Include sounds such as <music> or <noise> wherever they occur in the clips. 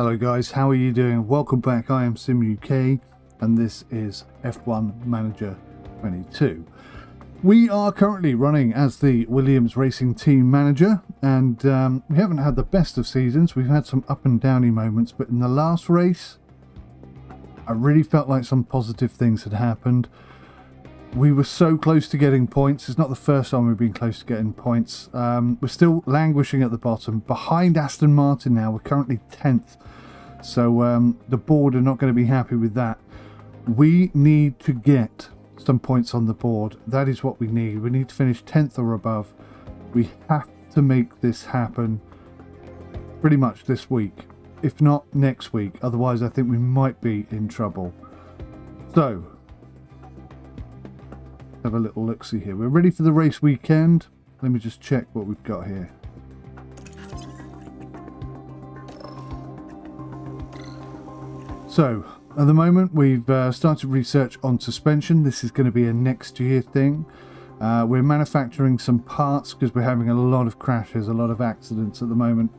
Hello guys, how are you doing? Welcome back, I am Sim UK and this is F1 Manager 22. We are currently running as the Williams Racing Team Manager and um, we haven't had the best of seasons, we've had some up and downy moments but in the last race I really felt like some positive things had happened. We were so close to getting points. It's not the first time we've been close to getting points. Um, we're still languishing at the bottom. Behind Aston Martin now, we're currently 10th. So um, the board are not going to be happy with that. We need to get some points on the board. That is what we need. We need to finish 10th or above. We have to make this happen pretty much this week. If not next week. Otherwise, I think we might be in trouble. So, have a little look-see here. We're ready for the race weekend. Let me just check what we've got here. So, at the moment we've uh, started research on suspension. This is going to be a next year thing. Uh, we're manufacturing some parts because we're having a lot of crashes, a lot of accidents at the moment.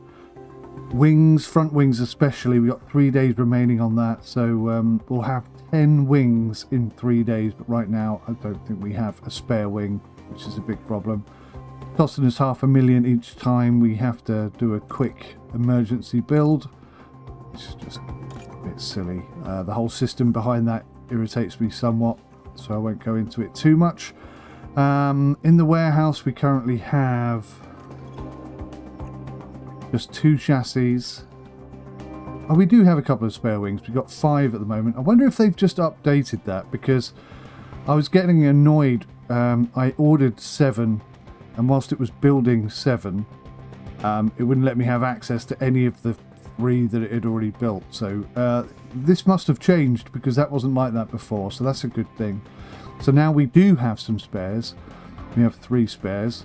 Wings, front wings especially, we've got three days remaining on that. So um, we'll have 10 wings in three days, but right now I don't think we have a spare wing, which is a big problem. Costing us half a million each time we have to do a quick emergency build, is just a bit silly. Uh, the whole system behind that irritates me somewhat, so I won't go into it too much. Um, in the warehouse we currently have just two chassis Oh, we do have a couple of spare wings. We've got five at the moment. I wonder if they've just updated that because I was getting annoyed. Um, I ordered seven, and whilst it was building seven, um, it wouldn't let me have access to any of the three that it had already built. So uh, this must have changed because that wasn't like that before. So that's a good thing. So now we do have some spares. We have three spares.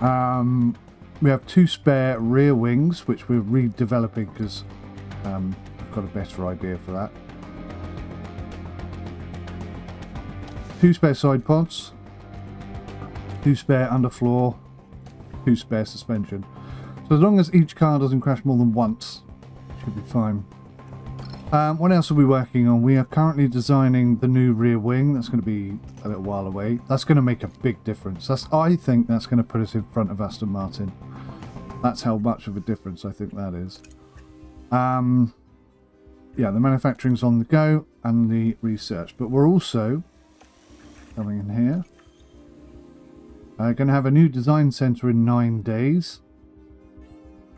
Um, we have two spare rear wings, which we're redeveloping because um, I've got a better idea for that. Two spare side pods, two spare underfloor, two spare suspension. So as long as each car doesn't crash more than once, it should be fine. Um, what else are we working on? We are currently designing the new rear wing. That's going to be a little while away. That's going to make a big difference. That's, I think that's going to put us in front of Aston Martin. That's how much of a difference I think that is. Um, yeah, the manufacturing's on the go and the research. But we're also coming in here. Uh, going to have a new design centre in nine days.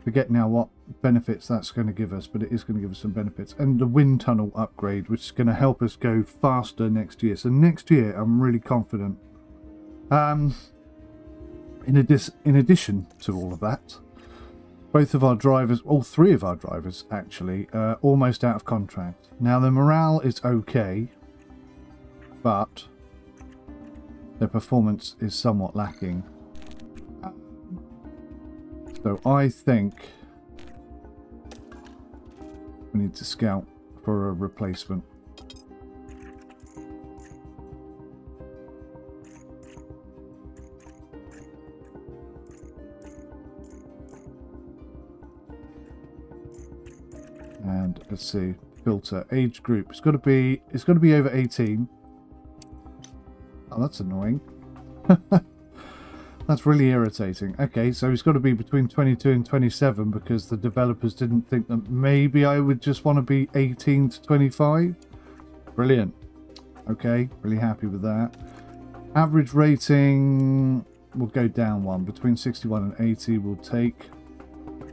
Forget now what benefits that's going to give us, but it is going to give us some benefits. And the wind tunnel upgrade, which is going to help us go faster next year. So next year, I'm really confident. Um, in, in addition to all of that, both of our drivers, all three of our drivers actually, are almost out of contract. Now the morale is okay, but their performance is somewhat lacking. So I think we need to scout for a replacement. Let's see. Filter age group. It's got to be it's got to be over 18 oh that's annoying. <laughs> That's really irritating. Okay so it's got to be between 22 and 27 because the developers didn't think that maybe I would just want to be 18 to 25 brilliant. Okay really happy with that. Average rating will go down one. Between 61 and 80 we'll take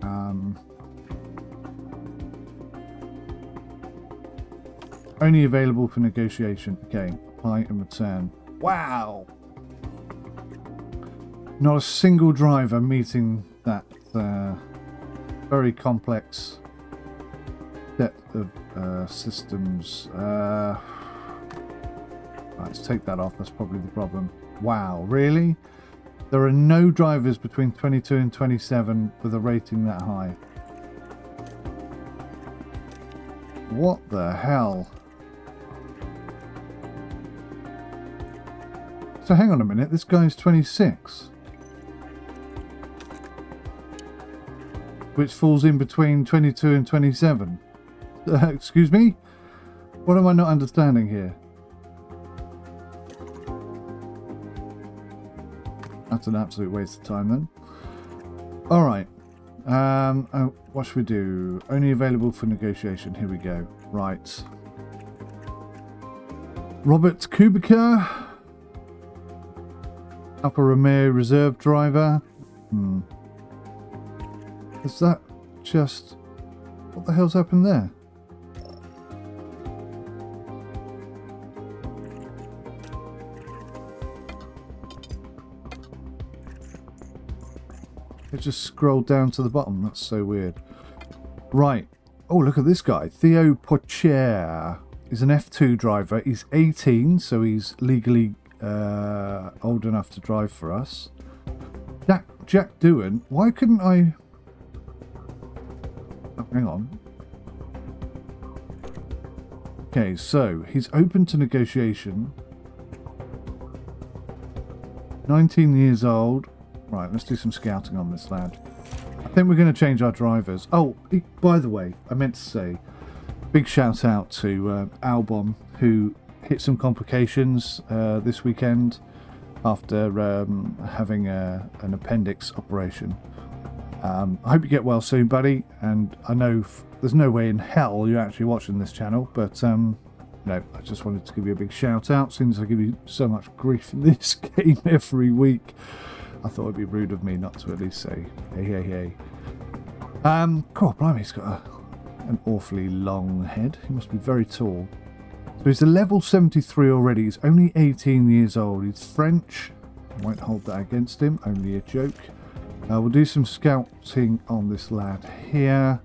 um, Only available for negotiation. Okay, apply and return. Wow! Not a single driver meeting that uh, very complex set of uh, systems. Uh, let's take that off. That's probably the problem. Wow, really? There are no drivers between 22 and 27 with a rating that high. What the hell? So hang on a minute, this guy's 26. which falls in between 22 and 27. Uh, <laughs> excuse me? What am I not understanding here? That's an absolute waste of time then. Alright. Um, oh, what should we do? Only available for negotiation. Here we go. Right. Robert Kubica. Alfa Romeo reserve driver. Hmm. Is that just... What the hell's happened there? It just scrolled down to the bottom. That's so weird. Right. Oh, look at this guy. Theo Pourchaire is an F2 driver. He's 18, so he's legally uh, old enough to drive for us. Jack, Jack Doohan. Why couldn't I... Oh, hang on. Okay, so he's open to negotiation. 19 years old. Right, let's do some scouting on this lad. I think we're going to change our drivers. Oh, by the way, I meant to say, big shout out to uh, Albon, who hit some complications uh, this weekend after um, having a, an appendix operation. Um, I hope you get well soon, buddy. And I know there's no way in hell you're actually watching this channel, but um, no, I just wanted to give you a big shout out since I give you so much grief in <laughs> this game every week. I thought it'd be rude of me not to at least say, hey, hey, hey. Um, cool, blimey, he's got a, an awfully long head. He must be very tall. So he's a level 73 already. He's only 18 years old. He's French. Won't hold that against him. Only a joke. Uh, we'll do some scouting on this lad here.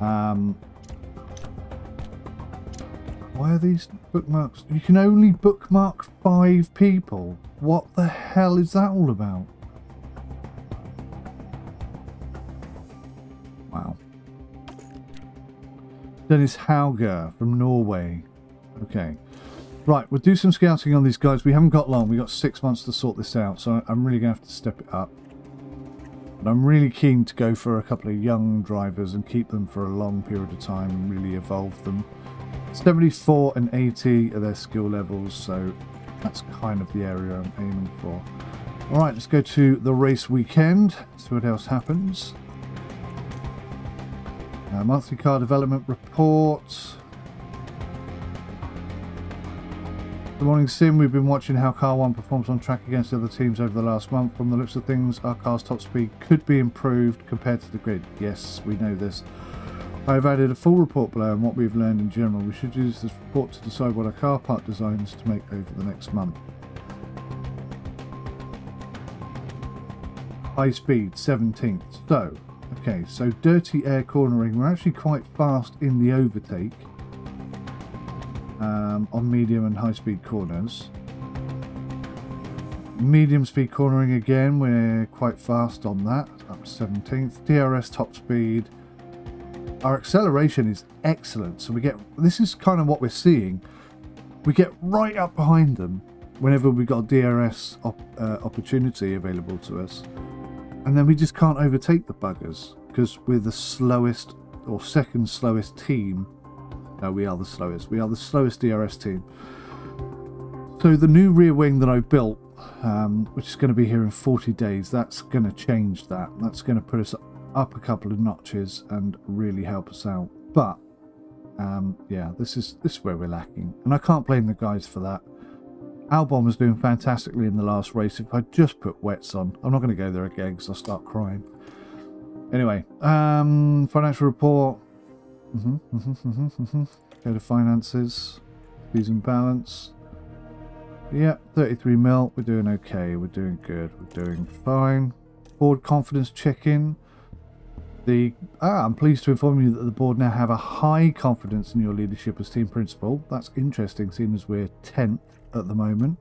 Um, why are these bookmarks? You can only bookmark five people. What the hell is that all about? Wow. Dennis Hauger from Norway. Okay. Right, we'll do some scouting on these guys. We haven't got long. We've got six months to sort this out, so I'm really going to have to step it up. But I'm really keen to go for a couple of young drivers and keep them for a long period of time and really evolve them. 74 and 80 are their skill levels, so that's kind of the area I'm aiming for. Alright, let's go to the race weekend, see what else happens. Uh, monthly car development report. Good morning, Sim. We've been watching how Car 1 performs on track against the other teams over the last month. From the looks of things, our car's top speed could be improved compared to the grid. Yes, we know this. I have added a full report below on what we've learned in general. We should use this report to decide what our car part designs to make over the next month. High speed, 17th. So, okay, so dirty air cornering. We're actually quite fast in the overtake um, on medium and high speed corners. Medium speed cornering again, we're quite fast on that, up 17th. DRS top speed, our acceleration is excellent. So we get, this is kind of what we're seeing. We get right up behind them whenever we've got a DRS op, uh, opportunity available to us. And then we just can't overtake the buggers because we're the slowest or second slowest team. No, we are the slowest. We are the slowest DRS team. So the new rear wing that I've built, um, which is going to be here in 40 days, that's going to change that. That's going to put us up a couple of notches and really help us out. But um, yeah, this is this is where we're lacking, and I can't blame the guys for that. Albon was doing fantastically in the last race. If I just put wets on, I'm not going to go there again because I'll start crying. Anyway, um, financial report. Mm -hmm, mm -hmm, go to finances, fees and balance. Yeah, 33 mil. We're doing okay. We're doing good. We're doing fine. Board confidence check-in. The, ah, I'm pleased to inform you that the board now have a high confidence in your leadership as team principal. That's interesting, seeing as we're 10th at the moment.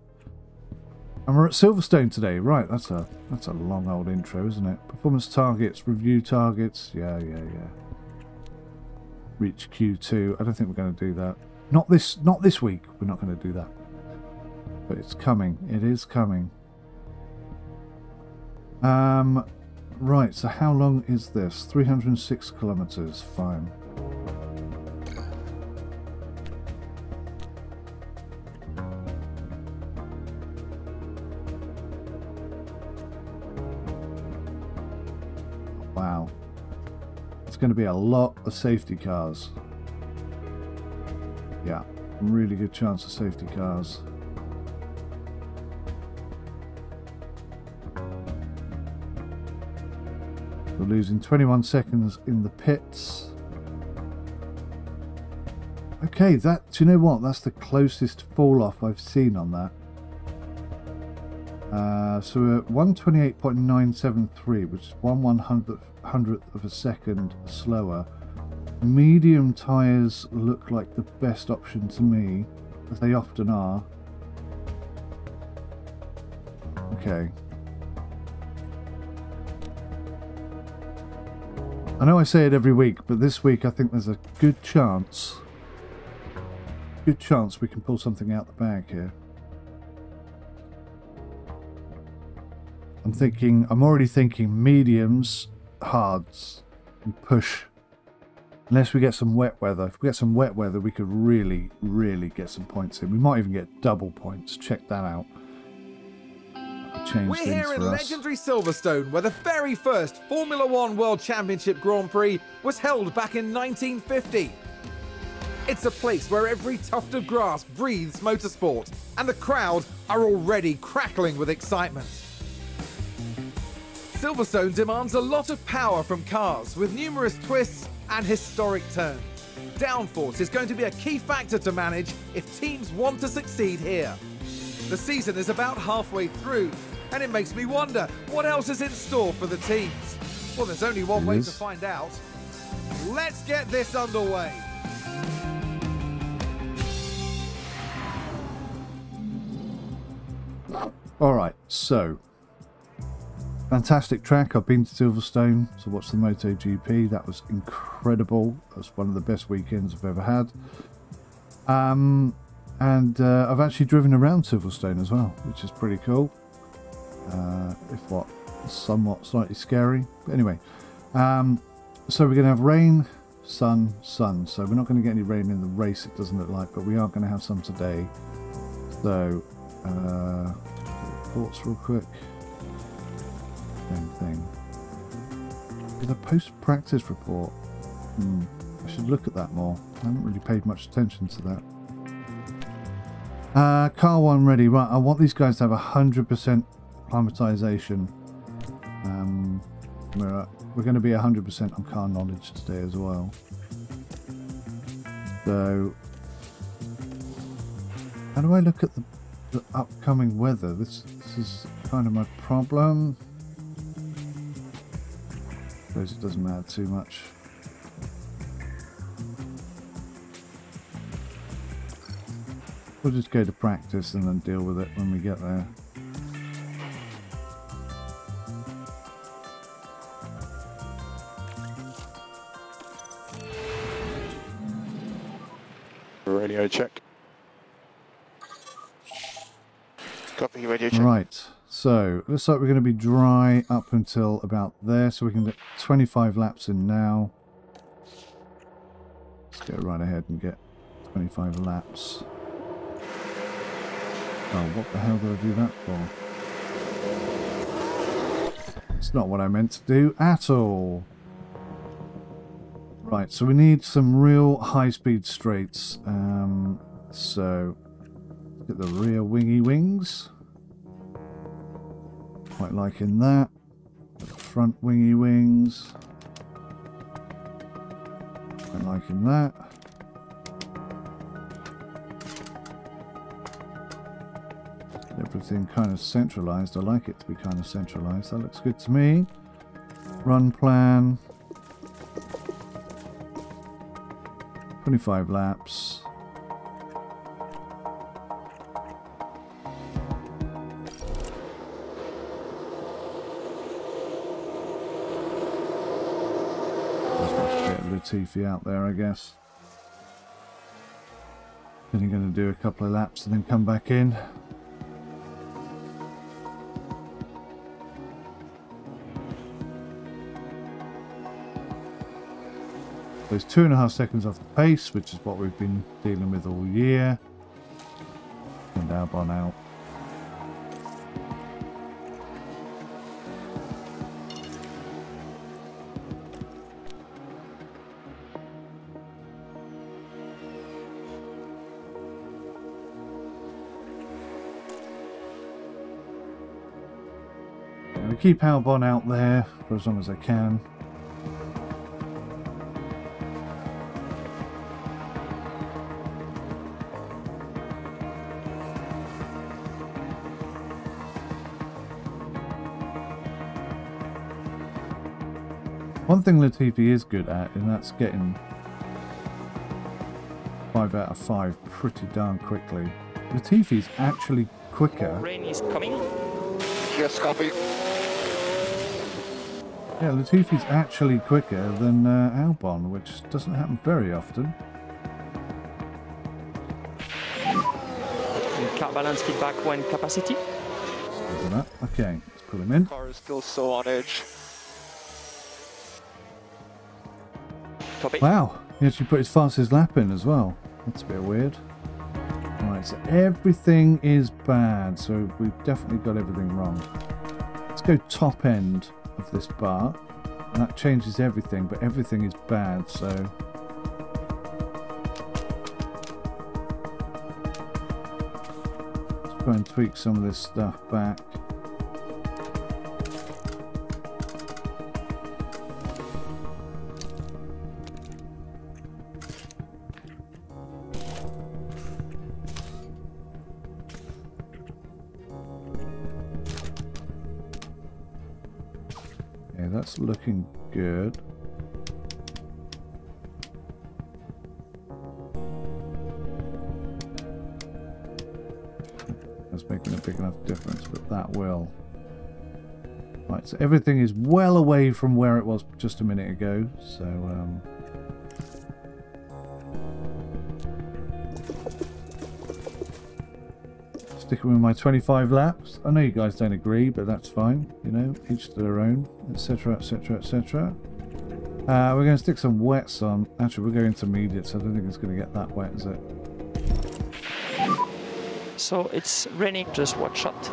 And we're at Silverstone today. Right, that's a that's a long old intro, isn't it? Performance targets, review targets. Yeah, yeah, yeah. Reach Q2. I don't think we're going to do that. Not this not this week. We're not going to do that. But it's coming. It is coming. Um right, so how long is this? 306 kilometers. Fine. Going to be a lot of safety cars. Yeah, really good chance of safety cars. We're losing 21 seconds in the pits. Okay, that, do you know what? That's the closest fall off I've seen on that. Uh, so we're at 128.973, which is one one hundredth, hundredth of a second slower. Medium tyres look like the best option to me, as they often are. Okay. I know I say it every week, but this week I think there's a good chance, good chance we can pull something out the bag here. I'm thinking, I'm already thinking mediums, hards, and push. Unless we get some wet weather. If we get some wet weather, we could really, really get some points in. We might even get double points. Check that out change We're here in legendary Silverstone, where the very first Formula One World Championship Grand Prix was held back in 1950. It's a place where every tuft of grass breathes motorsport, and the crowd are already crackling with excitement. Silverstone demands a lot of power from cars, with numerous twists and historic turns. Downforce is going to be a key factor to manage if teams want to succeed here. The season is about halfway through, and it makes me wonder what else is in store for the teams. Well, there's only one way to find out. Let's get this underway. All right, so fantastic track. I've been to Silverstone to watch the MotoGP. That was incredible. That's one of the best weekends I've ever had. Um, and uh, I've actually driven around Silverstone as well, which is pretty cool uh, if what somewhat slightly scary but anyway um, so we're going to have rain sun sun so we're not going to get any rain in the race it doesn't look like but we are going to have some today so uh, thoughts real quick same thing the post-practice report hmm, I should look at that more I haven't really paid much attention to that uh, car one ready right I want these guys to have a hundred percent climatization. Um, we're, we're going to be 100% on car knowledge today as well. So, how do I look at the, the upcoming weather? This, this is kind of my problem. I suppose it doesn't matter too much. We'll just go to practice and then deal with it when we get there. radio check. Copy radio check. Right, so looks like we're going to be dry up until about there, so we can get 25 laps in now. Let's go right ahead and get 25 laps. Oh, what the hell did I do that for? It's not what I meant to do at all. Right, so we need some real high-speed straights. Um, so, get the rear wingy wings. Quite liking that. Front wingy wings. Quite liking that. Everything kind of centralized. I like it to be kind of centralized. That looks good to me. Run plan. 25 laps. Latifi out there, I guess. Then you're going to do a couple of laps and then come back in. There's two and a half seconds off the pace, which is what we've been dealing with all year. And Albon out. Keep Albon out there for as long as I can. One thing Latifi is good at, and that's getting 5 out of 5 pretty darn quickly. Latifi's actually quicker. Rain is coming. Yes, copy. Yeah, Latifi's actually quicker than uh, Albon, which doesn't happen very often. Car balance feedback when capacity. Okay, let's pull him in. Car is still so on edge. Copy. Wow, he actually put his fastest lap in as well. That's a bit weird. Right, so everything is bad, so we've definitely got everything wrong. Let's go top end of this bar. And that changes everything, but everything is bad, so... Let's try and tweak some of this stuff back. Good. That's making a big enough difference, but that will. Right, so everything is well away from where it was just a minute ago, so um, sticking with my 25 laps. I know you guys don't agree, but that's fine. You know, each to their own, etc., etc., etc. Uh, we're going to stick some wets on. Actually, we're going to intermediates. I don't think it's going to get that wet, is it? So it's raining, just watch out.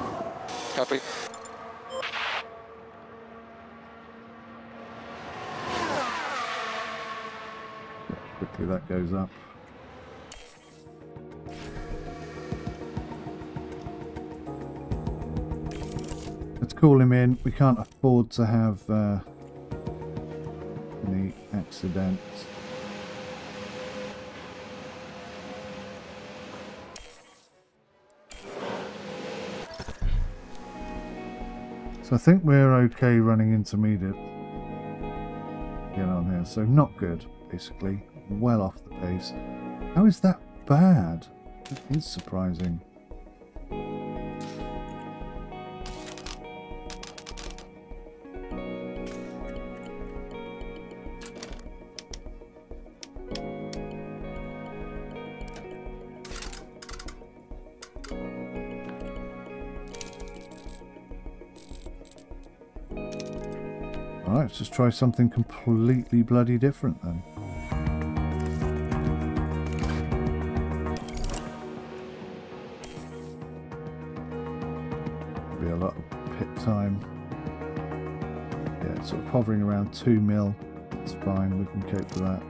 Copy. Quickly that goes up. Call him in. We can't afford to have uh, any accidents. So I think we're okay running intermediate. Get on here. So not good, basically. Well off the pace. How is that bad? It is surprising. Try something completely bloody different then. Be a lot of pit time. Yeah, sort of hovering around 2 mil. It's fine, we can cope with that.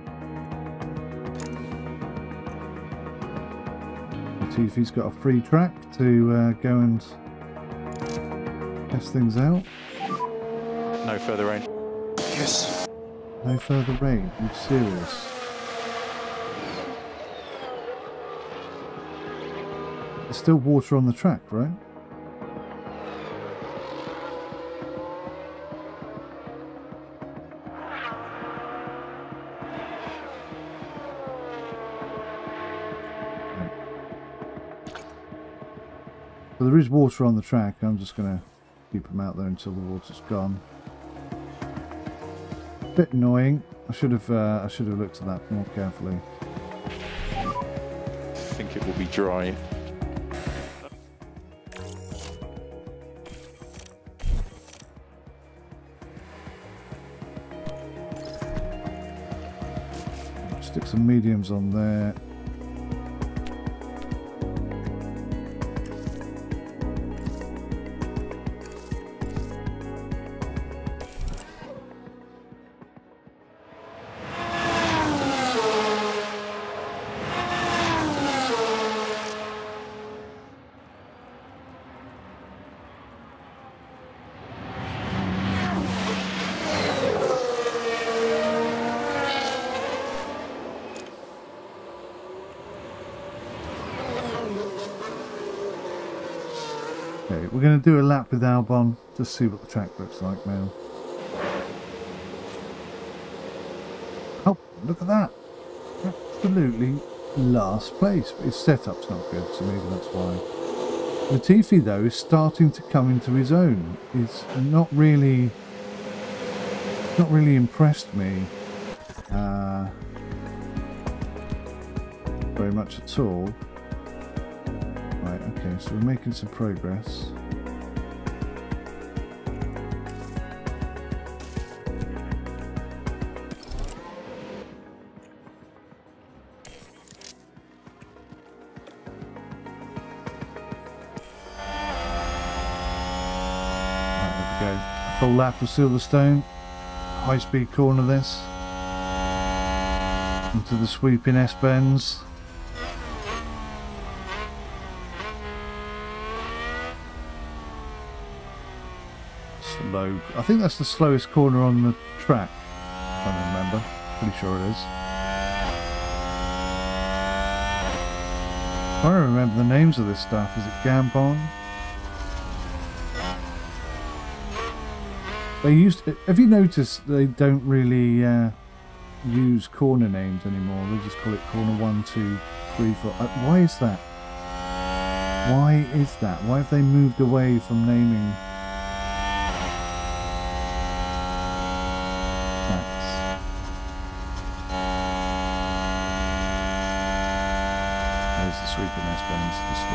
Latifi's got a free track to uh, go and test things out. No further range. Yes. No further rain. You serious? There's still water on the track, right? There is water on the track. I'm just going to keep them out there until the water's gone bit annoying. I should have uh, I should have looked at that more carefully. I think it will be dry. Stick some mediums on there. We're going to do a lap with Albon to see what the track looks like now. Oh, look at that. Absolutely last place. But his setup's not good, so maybe that's why. Latifi, though, is starting to come into his own. He's not really... Not really impressed me. Uh, very much at all. Right, okay, so we're making some progress. Lap of Silverstone. High speed corner this. Into the sweeping S-bends. slow. I think that's the slowest corner on the track. I can't remember. Pretty sure it is. I don't remember the names of this stuff. Is it Gambon? They used. have you noticed they don't really uh, use corner names anymore? They just call it corner one, two, three, four. Uh, why is that? Why is that? Why have they moved away from naming tracks? There's the sweeping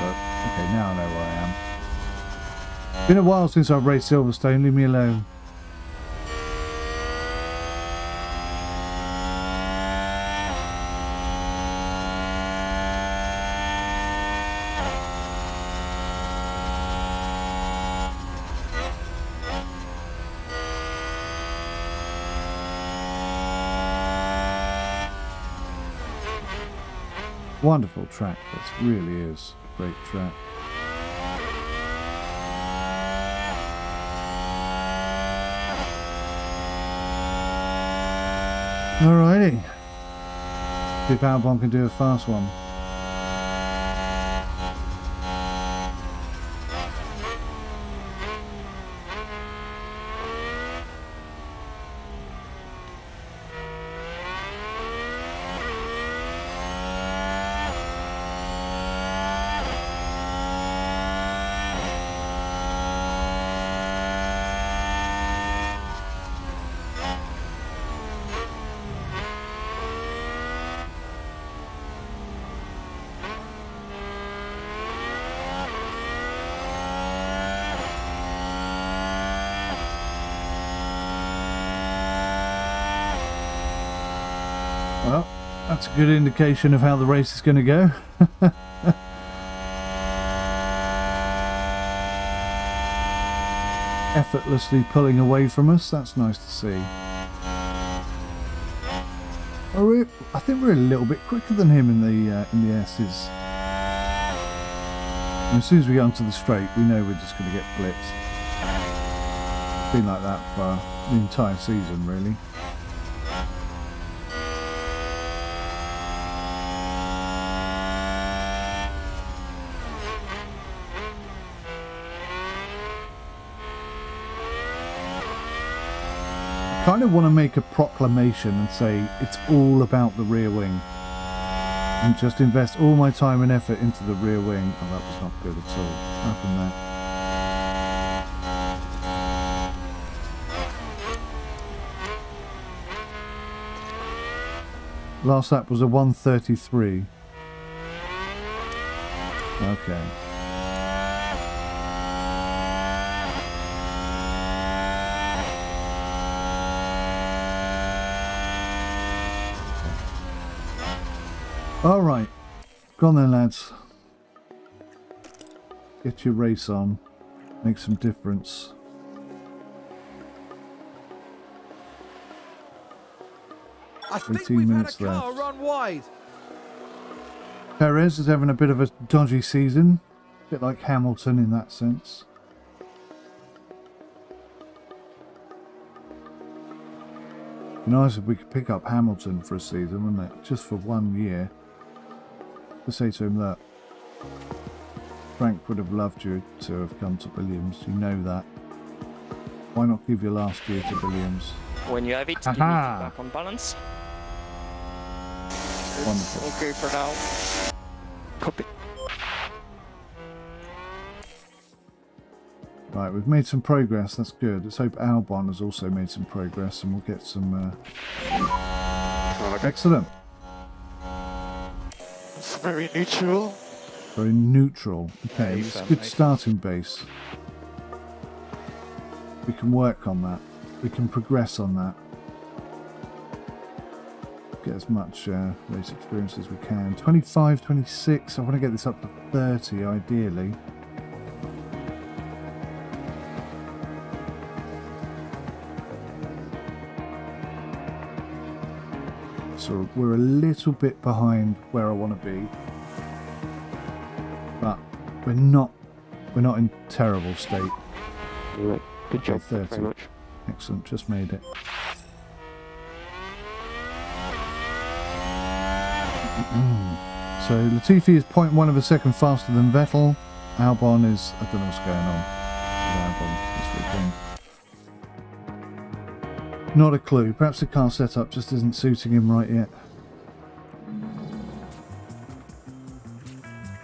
work. Okay, now I know I am. Been a while since I've raced Silverstone. Leave me alone. Wonderful track. This really is a great track. Alrighty. See if Albon can do a fast one. Well, that's good indication of how the race is going to go. <laughs> Effortlessly pulling away from us, that's nice to see. We I think we're a little bit quicker than him in the uh, in the S's. And as soon as we get onto the straight, we know we're just going to get blitzed. It's been like that for the entire season, really. Kind of want to make a proclamation and say it's all about the rear wing and just invest all my time and effort into the rear wing. Oh, that was not good at all. What happened there? Last lap was a 133. Okay. All right. Go on then, lads. Get your race on. Make some difference. I think we've had a car left. run wide. Perez is having a bit of a dodgy season. A bit like Hamilton in that sense. Be nice if we could pick up Hamilton for a season, wouldn't it? Just for one year. To say to him that Frank would have loved you to have come to Williams. You know that. Why not give your last year to Williams? When you have it, give it Aha. back on balance. Wonderful. Okay for now. Copy. Right, we've made some progress. That's good. Let's hope Albon has also made some progress, and we'll get some. Uh... Excellent. Very neutral. Very neutral. Okay, it's a good mate. starting base. We can work on that. We can progress on that. Get as much uh, race experience as we can. 25, 26. I want to get this up to 30, ideally. So we're a little bit behind where I want to be but we're not we're not in terrible state. Good job. Very much. Excellent, just made it. Mm-hmm. so Latifi is 0.1 of a second faster than Vettel. Albon is I don't know what's going on Not a clue. Perhaps the car setup just isn't suiting him right yet.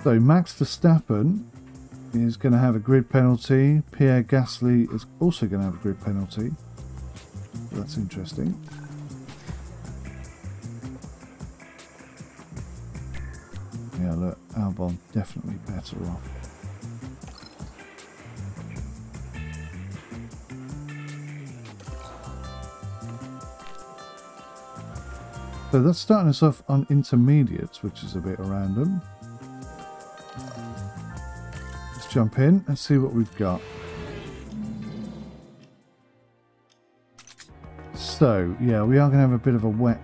So Max Verstappen is going to have a grid penalty. Pierre Gasly is also going to have a grid penalty. That's interesting. Yeah, look, Albon definitely better off. So that's starting us off on intermediates, which is a bit random. Let's jump in and see what we've got. So, yeah, we are going to have a bit of a wet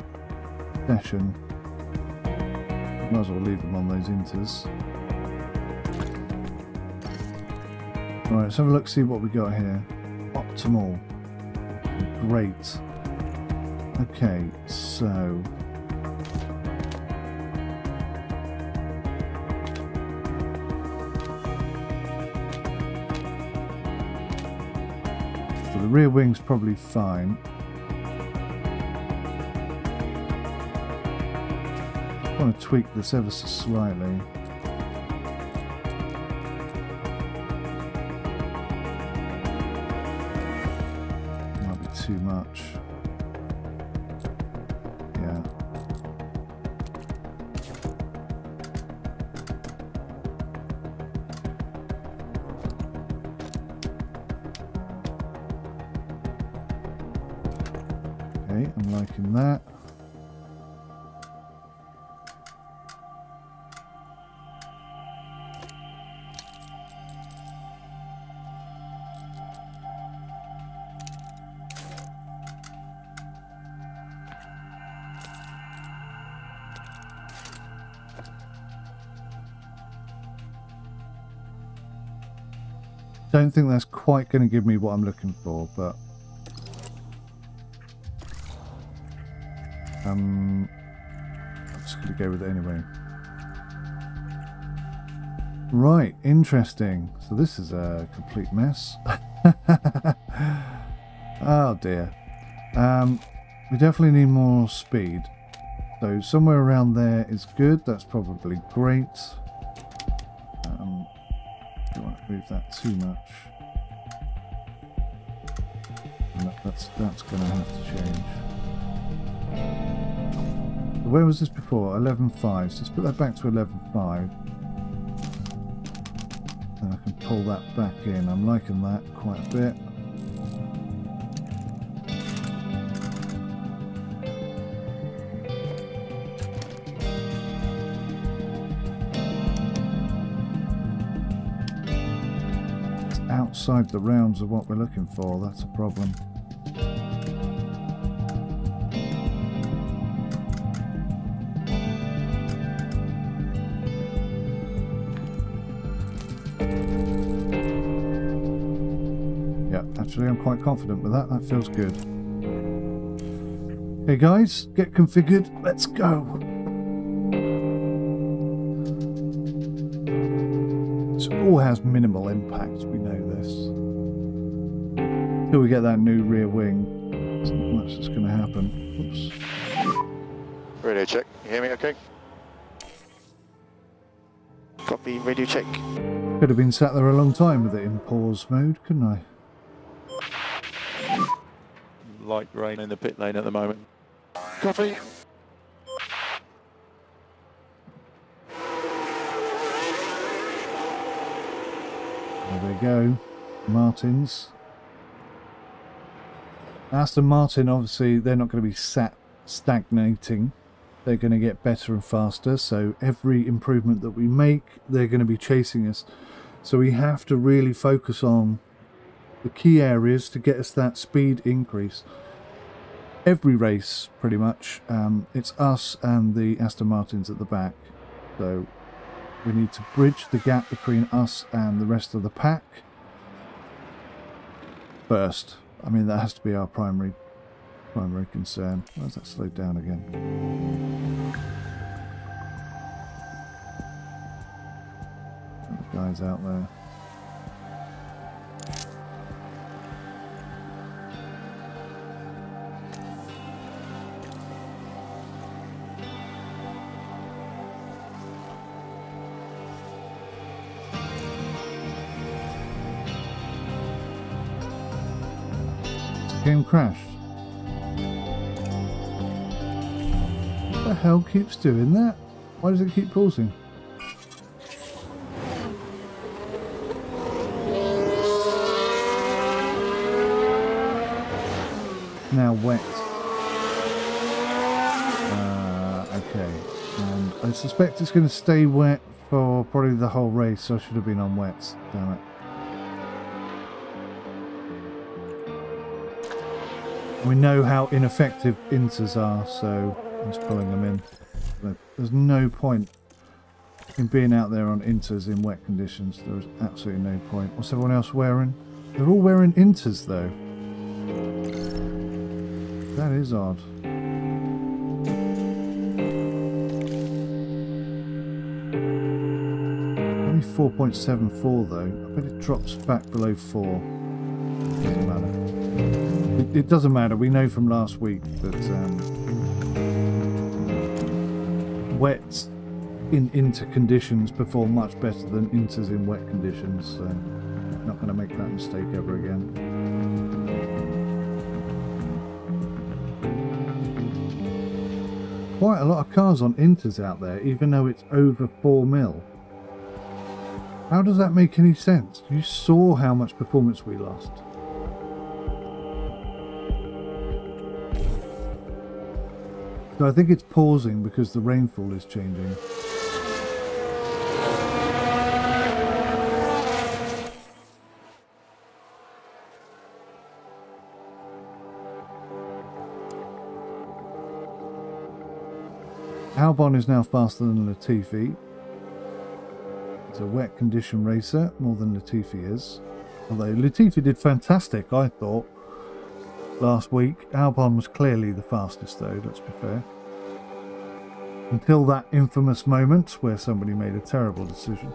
session. Might as well leave them on those inters. Right, let's have a look, see what we got here. Optimal. Great. Okay, so... So the rear wing's probably fine. I want to tweak this ever so slightly. Going to give me what I'm looking for, but um, I'm just going to go with it anyway. Right, interesting. So this is a complete mess. <laughs> oh dear. Um, we definitely need more speed. So somewhere around there is good. That's probably great. Um, don't want to move that too much that, that's that's gonna have to change. Where was this before? 11.5, so let's put that back to 11.5. Then I can pull that back in. I'm liking that quite a bit. outside the realms of what we're looking for, that's a problem. Actually I'm quite confident with that. That feels good. Okay guys, get configured. Let's go. This all has minimal impact, we know this. Till we get that new rear wing, not much is going to happen. Oops. Radio check. You hear me okay? Copy, radio check. Could have been sat there a long time with it in pause mode, couldn't I? Light rain in the pit lane at the moment. Coffee. There we go. Martins. Aston Martin, obviously, they're not going to be sat stagnating. They're going to get better and faster. So every improvement that we make, they're going to be chasing us. So we have to really focus on the key areas to get us that speed increase. Every race, pretty much, um, it's us and the Aston Martins at the back. So we need to bridge the gap between us and the rest of the pack first. I mean, that has to be our primary primary concern. Where's that slowed down again? The guys out there. Game crashed. What the hell keeps doing that? Why does it keep pausing? Now wet. Uh, okay. And I suspect it's going to stay wet for probably the whole race, so I should have been on wets. Damn it. We know how ineffective inters are, so I'm just pulling them in. But there's no point in being out there on inters in wet conditions. There is absolutely no point. What's everyone else wearing? They're all wearing inters though. That is odd. Only 4.74 though. I bet it drops back below 4. Doesn't matter. It, it doesn't matter. We know from last week that um, wets in inter conditions perform much better than inters in wet conditions. So not going to make that mistake ever again. Quite a lot of cars on inters out there, even though it's over 4 mil. How does that make any sense? You saw how much performance we lost. So I think it's pausing because the rainfall is changing. Albon is now faster than Latifi. It's a wet condition racer, more than Latifi is. Although Latifi did fantastic, I thought, last week. Albon was clearly the fastest though, let's be fair. Until that infamous moment where somebody made a terrible decision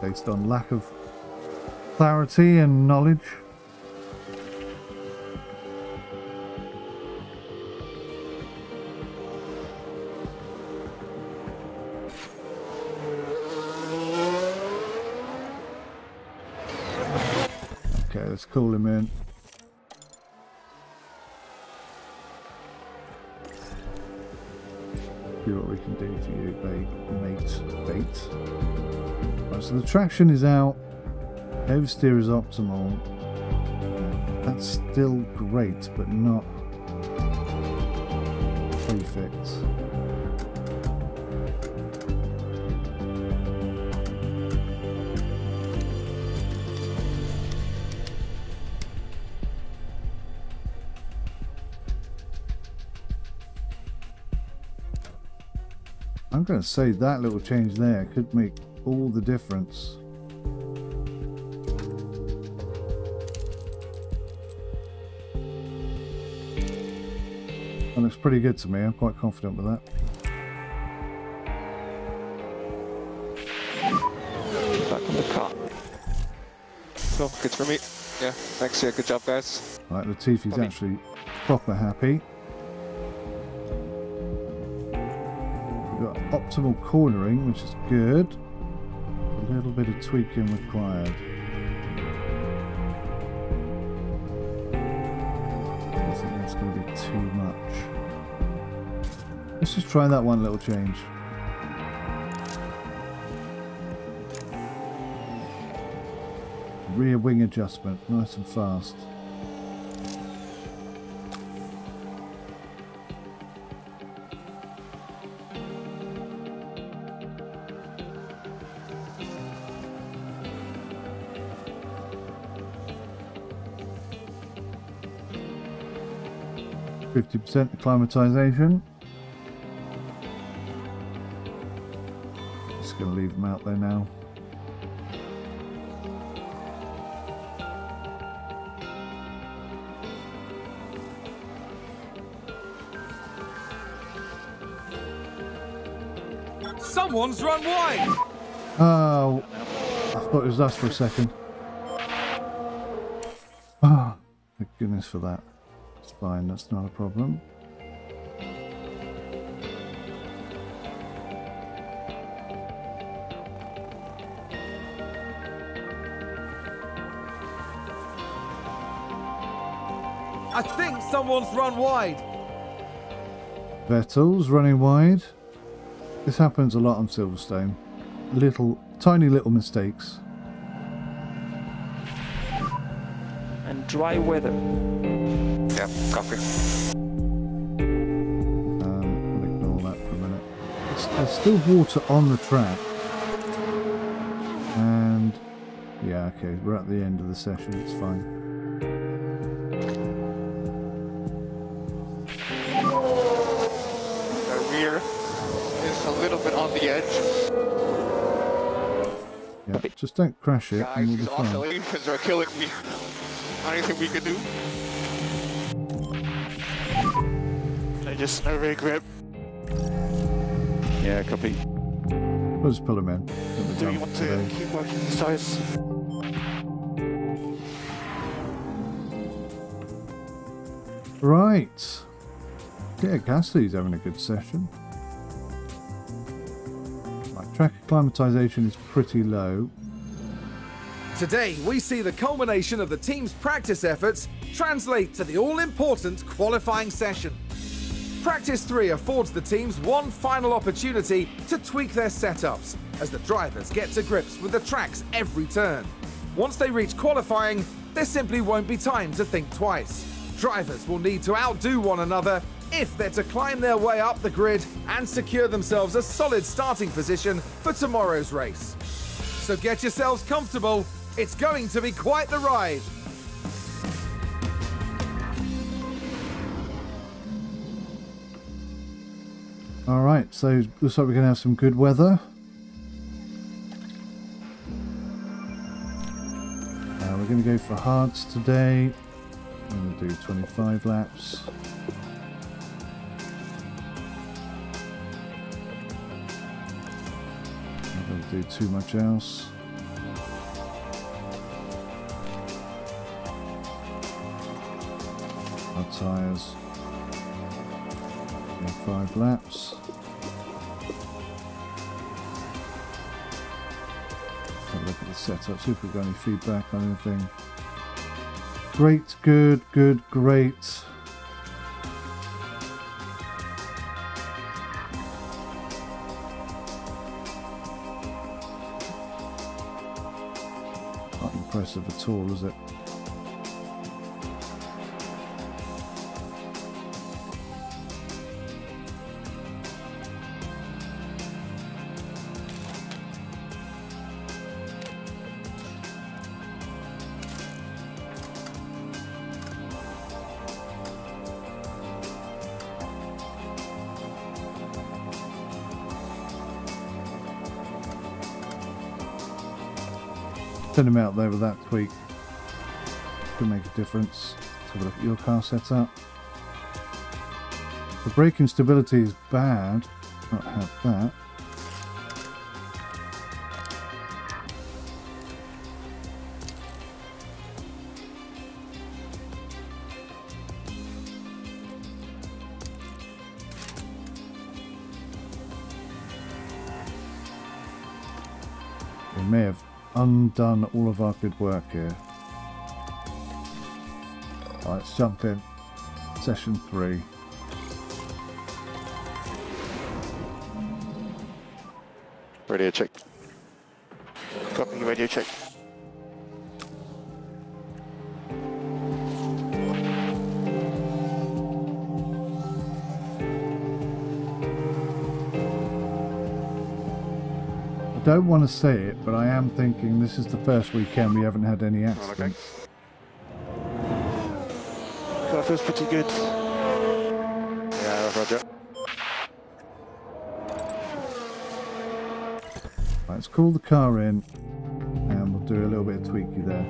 based on lack of clarity and knowledge. Okay, let's call him in. Can do for you, bait, mate, bait. Right, so the traction is out. Oversteer is optimal. That's still great, but not perfect. Going to say that little change there could make all the difference. That looks pretty good to me. I'm quite confident with that. Back on the car. So, good for me. Yeah, thanks. Yeah, good job, guys. Right, Latifi's Okay. actually proper happy. Optimal cornering, which is good. A little bit of tweaking required. I think that's going to be too much. Let's just try that one little change. Rear wing adjustment, nice and fast. Fifty percent acclimatization. Just gonna leave them out there now. Someone's run wide. Oh, I thought it was us for a second. Ah, <sighs> thank goodness for that. It's fine, that's not a problem. I think someone's run wide. Vettel's running wide. This happens a lot on Silverstone. Little, tiny little mistakes. and dry weather. Yeah, copy. Um, ignore that for a minute. There's, there's still water on the track. And yeah, okay, we're at the end of the session, it's fine. The rear is a little bit on the edge. Yeah, just don't crash it Guys, and we'll be fine. oscillations are killing me. Anything we can do? Just a rig grip. Yeah, copy. We'll just pull them in. Do you dump want to today. keep working these tires? Right. Yeah, Gasly's having a good session. Right, track acclimatization is pretty low. Today, we see the culmination of the team's practice efforts translate to the all-important qualifying session. Practice 3 affords the teams one final opportunity to tweak their setups as the drivers get to grips with the tracks every turn. Once they reach qualifying, there simply won't be time to think twice. Drivers will need to outdo one another if they're to climb their way up the grid and secure themselves a solid starting position for tomorrow's race. So get yourselves comfortable. It's going to be quite the ride. Alright, so looks like we're going to have some good weather. Uh, we're going to go for hards today. I'm going to do 25 laps. Not going to do too much else. Our tyres. Five laps. Setup, see if we've got any feedback on anything. Great, good, good, great. Not impressive at all, is it? There with that tweak. Could make a difference. Let's have a look at your car setup. The braking stability is bad. Not have that. Undone all of our good work here. Right, let's jump in. Session three. Radio check. Copy, radio check. Don't want to say it, but I am thinking this is the first weekend we haven't had any accidents. That feels pretty good. Yeah, roger. Let's call the car in and we'll do a little bit of tweaky there.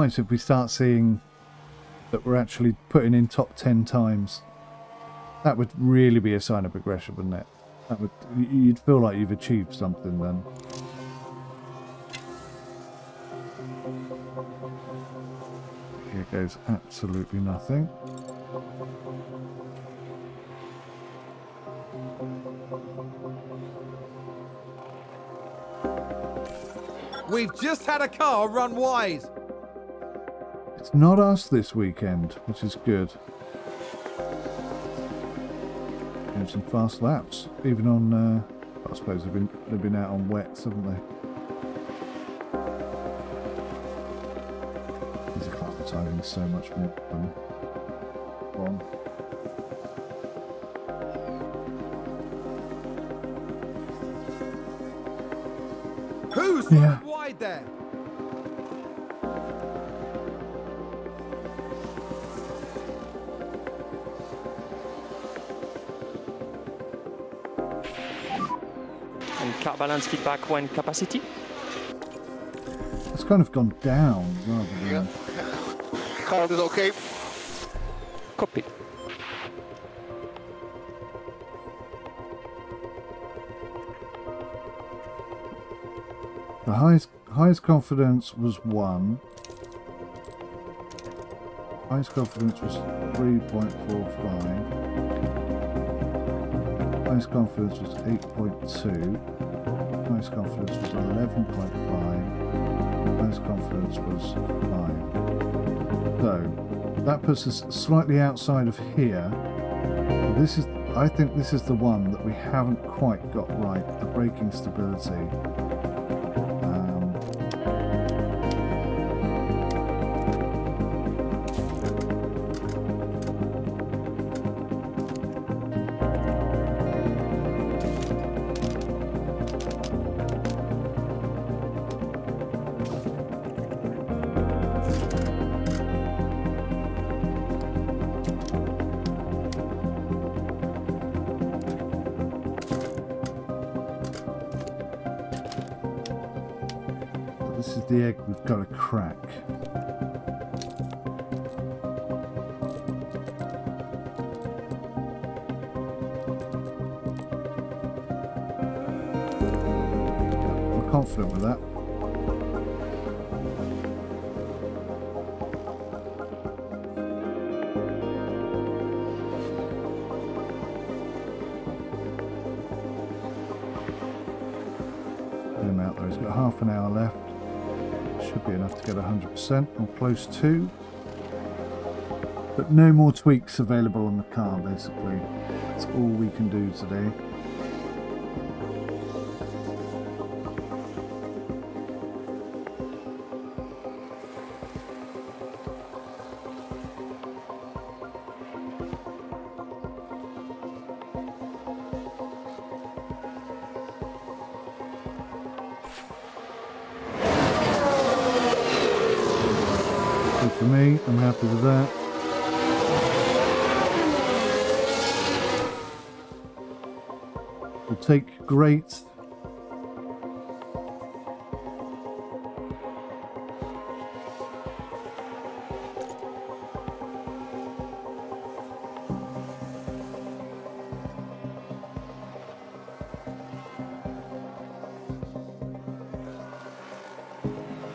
If we start seeing that we're actually putting in top 10 times? That would really be a sign of progression, wouldn't it? That would you'd feel like you've achieved something then. Here goes absolutely nothing. We've just had a car run wide. It's not us this weekend, which is good. Getting some fast laps, even on. Uh, I suppose they've been they've been out on wets, haven't they? These are timing so much more fun. Fun. Who's Yeah. wide there? Car balance feedback when capacity. It's kind of gone down rather than. Car is okay. Copy. The highest highest confidence was one. Highest confidence was three point four five. Highest confidence was eight point two. Highest confidence was eleven point five. Highest confidence was five. So that puts us slightly outside of here. This is I think this is the one that we haven't quite got right, the braking stability. Close to. But no more tweaks available on the car, basically. That's all we can do today. Me. I'm happy with that. We'll take great.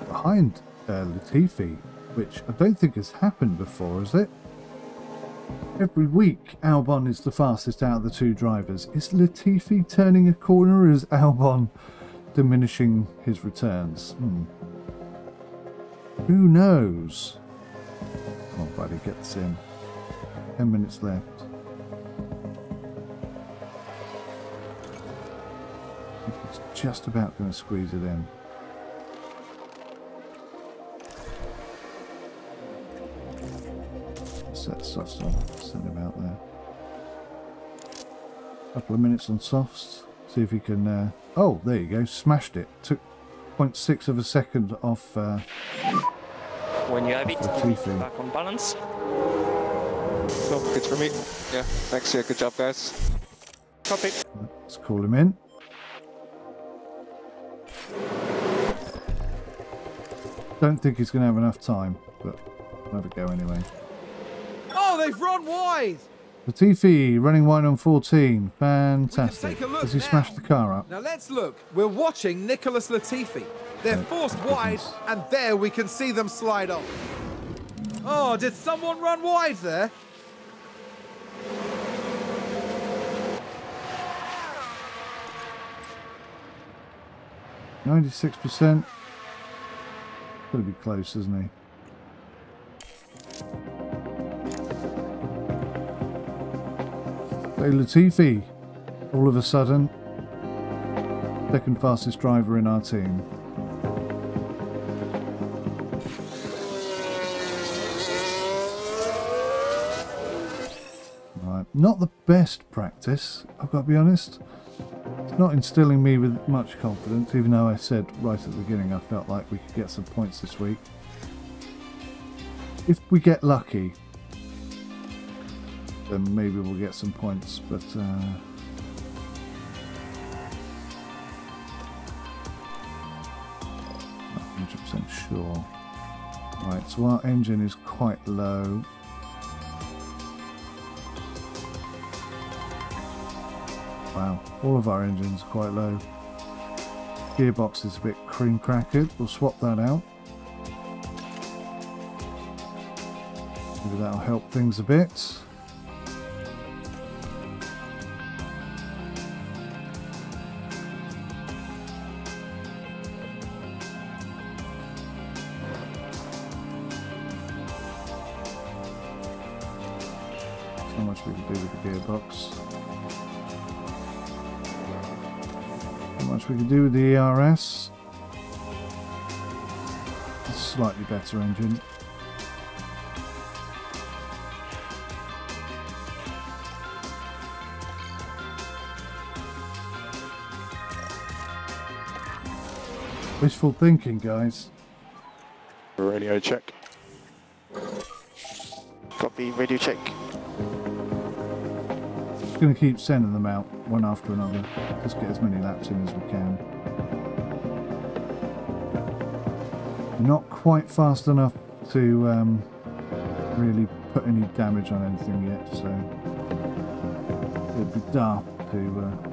Behind uh, Latifi, which I don't think has happened before, has it? Every week, Albon is the fastest out of the two drivers. Is Latifi turning a corner or is Albon diminishing his returns? Hmm. Who knows? Come on, buddy, get in. Ten minutes left. He's just about going to squeeze it in. Softs on, send him out there. Couple of minutes on softs, see if he can. Uh... Oh, there you go, smashed it. Took 0.6 of a second off. Uh... When you have it, you back on balance. So good for me. Yeah, thanks. Yeah, good job, guys. Copy. Let's call him in. Don't think he's going to have enough time, but we'll have a go anyway. They've run wide! Latifi running wide on 14. Fantastic. take a look Has he now. smashed the car up? Now let's look. We're watching Nicholas Latifi. They're Oh, forced wide, and there we can see them slide off. Oh, did someone run wide there? Ninety-six percent. To be close, isn't he? So Latifi, all of a sudden, second fastest driver in our team. Right, not the best practice, I've got to be honest. It's not instilling me with much confidence, even though I said right at the beginning I felt like we could get some points this week. If we get lucky, then maybe we'll get some points, but uh, not 100% sure. Right, so our engine is quite low. Wow, all of our engines are quite low. Gearbox is a bit cream crackered. We'll swap that out. Maybe that'll help things a bit. Better engine. Wishful thinking, guys. Radio check. Copy, radio check. Just going to keep sending them out one after another. Just get as many laps in as we can. Not quite fast enough to um, really put any damage on anything yet, so it'd be daft to uh,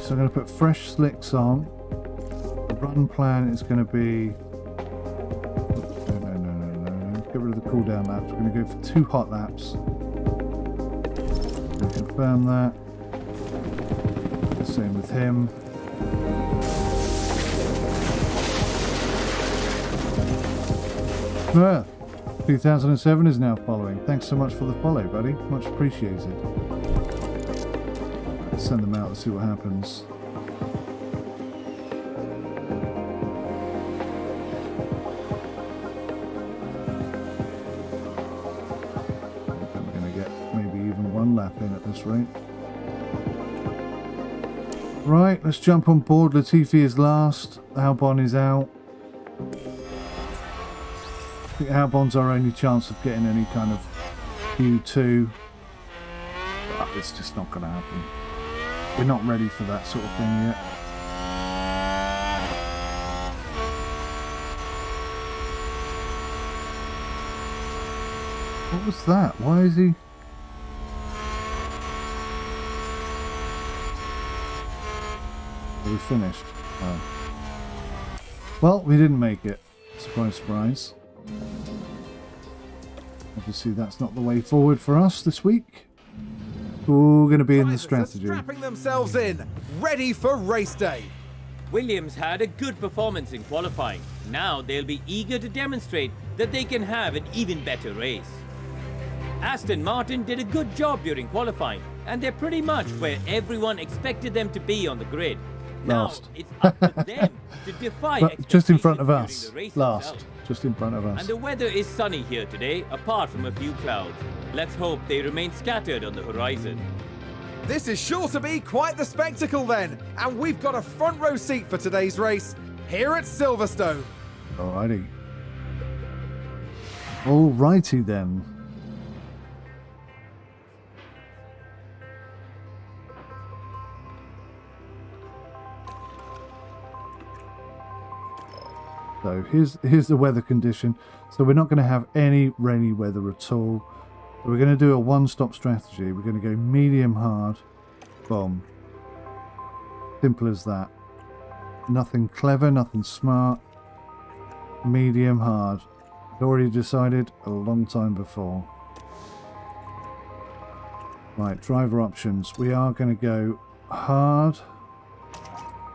so I'm going to put fresh slicks on. The run plan is going to be. No, no, no, no, no. Get rid of the cooldown laps. We're going to go for two hot laps. Confirm that. Same with him. Ah, 2007 is now following. Thanks so much for the follow, buddy. Much appreciated. Let's send them out and see what happens. I'm going to get maybe even one lap in at this rate. Right, let's jump on board. Latifi is last. Albon is out. I think Albon's our only chance of getting any kind of Q2. But it's just not going to happen. We're not ready for that sort of thing yet. What was that? Why is he... Are we finished? Oh. Well, we didn't make it. Surprise, surprise. Obviously, that's not the way forward for us this week. We're going to be in the strategy. strapping themselves in, ready for race day. Williams had a good performance in qualifying. Now they'll be eager to demonstrate that they can have an even better race. Aston Martin did a good job during qualifying, and they're pretty much where everyone expected them to be on the grid. Last. Now it's <laughs> up to them to defy But just in front of us. during the race Last. itself. Just in front of us. And the weather is sunny here today, apart from a few clouds. Let's hope they remain scattered on the horizon. This is sure to be quite the spectacle then, and we've got a front row seat for today's race here at Silverstone. Alrighty. Alrighty then. So here's here's the weather condition. So we're not going to have any rainy weather at all. We're going to do a one-stop strategy. We're going to go medium hard, boom. Simple as that. Nothing clever, nothing smart. Medium hard. Already decided a long time before. Right, driver options. We are going to go hard.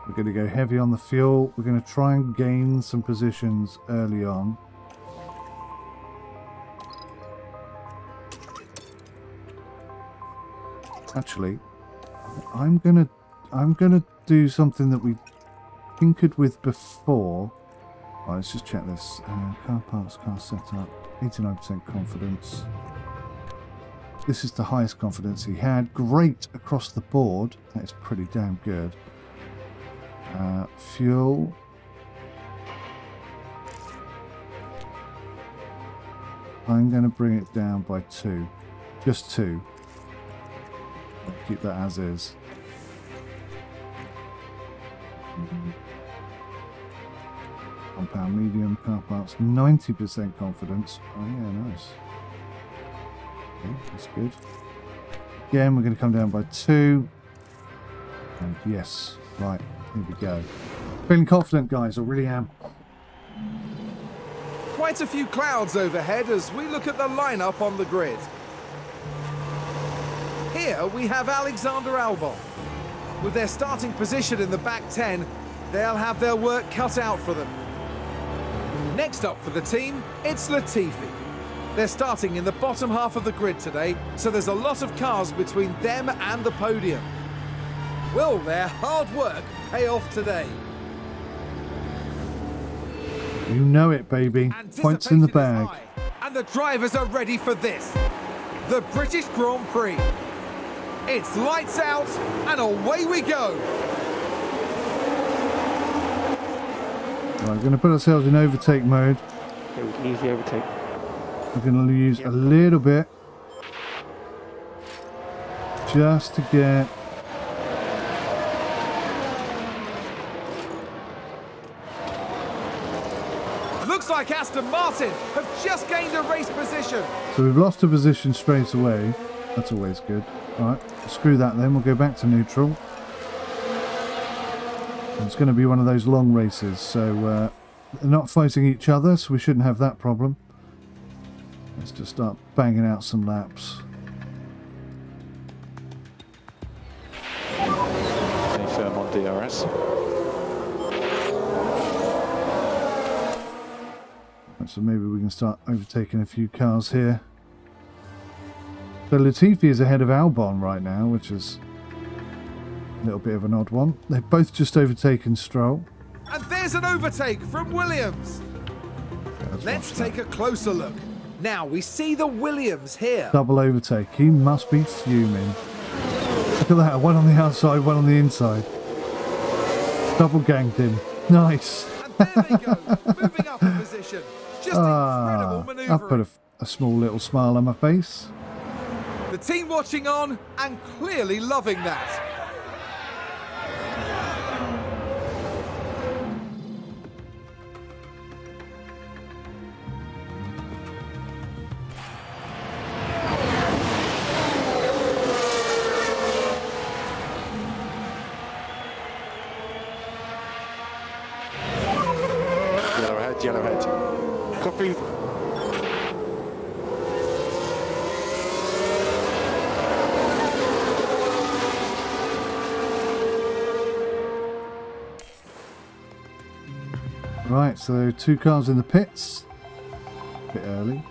We're going to go heavy on the fuel. We're going to try and gain some positions early on. Actually, I'm gonna I'm gonna do something that we tinkered with before. Right, let's just check this. Uh, car parts, car setup, 89% confidence. This is the highest confidence he had. Great across the board. That is pretty damn good. Uh, fuel. I'm going to bring it down by two. Just two. Keep that as is. Compound medium car parts, 90% confidence. Oh yeah, nice. Okay, that's good. Again, we're going to come down by two. And yes, right, here we go. Feeling confident, guys, I really am. Quite a few clouds overhead as we look at the lineup on the grid. Here we have Alexander Albon. With their starting position in the back 10, they'll have their work cut out for them. Next up for the team, it's Latifi. They're starting in the bottom half of the grid today, so there's a lot of cars between them and the podium. Will their hard work pay off today? You know it, baby. Points in the bag. high, and the drivers are ready for this. The British Grand Prix. It's lights out, and away we go. Right, we're going to put ourselves in overtake mode. Yeah, we can easily overtake. We're going to use a little bit just to get Looks like Aston Martin have just gained a race position. So we've lost a position straight away. That's always good. Alright, screw that then. We'll go back to neutral. It's going to be one of those long races, so uh, they're not fighting each other, so we shouldn't have that problem. Let's just start banging out some laps. Any firm on DRS? So maybe we can start overtaking a few cars here. So Latifi is ahead of Albon right now, which is a little bit of an odd one. They've both just overtaken Stroll. And there's an overtake from Williams. Let's Let's take a closer look. Now we see the Williams here. Double overtake. He must be fuming. Look at that. One on the outside, one on the inside. Double ganged him. Nice. And there they go, moving up a position. <laughs> Just Ah, incredible I've put a, a, small little smile on my face. The team watching on and clearly loving that. Right, so two cars in the pits. A bit early.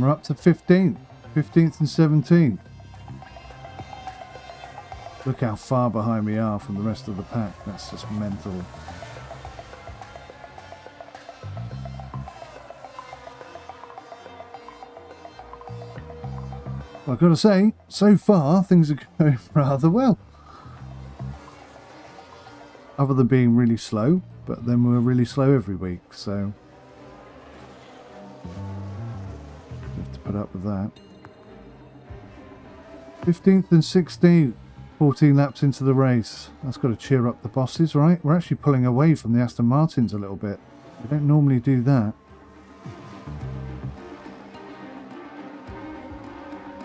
We're up to 15th. 15th and 17th. Look how far behind we are from the rest of the pack. That's just mental. Well, I've got to say, so far things are <laughs> going rather well. Other than being really slow, but then we're really slow every week, so have to put up with that. 15th and 16th, 14 laps into the race. That's got to cheer up the bosses, right? We're actually pulling away from the Aston Martins a little bit. We don't normally do that.